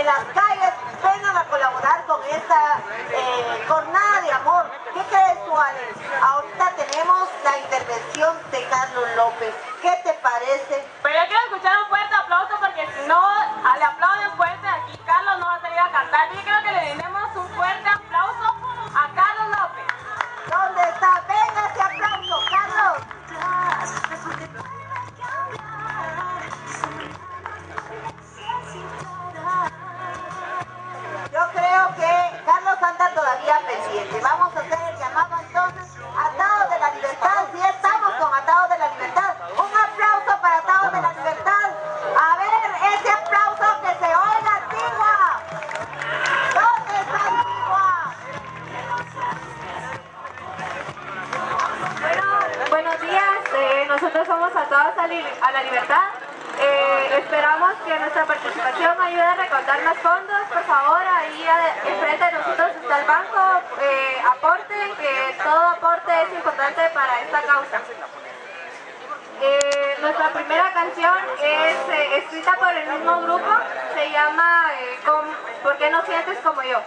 en las calles, vengan a colaborar con esta eh, jornada de amor. ¿Qué crees tú, Alex? Ahorita tenemos la intervención de Carlos López. A, li- a la Libertad. Eh, esperamos que nuestra participación ayude a recaudar más fondos. Por favor, ahí enfrente de nosotros está el banco. Eh, aporten, que todo aporte es importante para esta causa. Eh, nuestra primera canción es eh, escrita por el mismo grupo. Se llama ¿Por qué no sientes como yo?